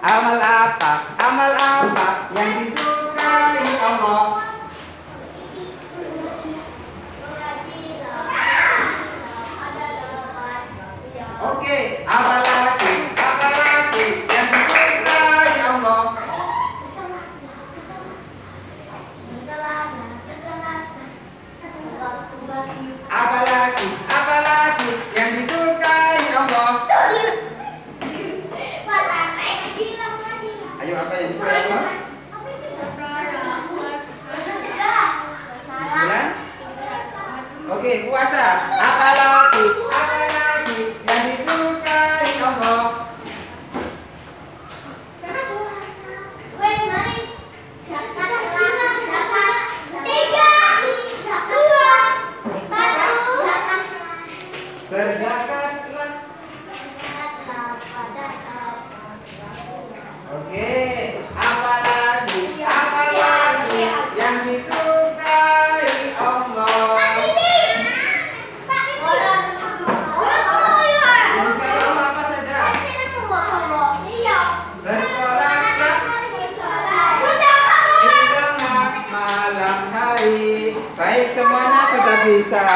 Amal apa? Amal apa yang disukai Allah? Oke, apa lagi? Apa lagi yang disukai Allah? Apa lagi? Apa lagi yang disukai Allah? Ayo apa yang Allah? Bulan? Oke, puasa. Apa lagi? Apa lagi yang disukai Allah? Oke, apa lagi? Apa lagi yang disukai Allah? Disukai Allah apa saja? Bersolatlah di Baik, semuanya sudah bisa.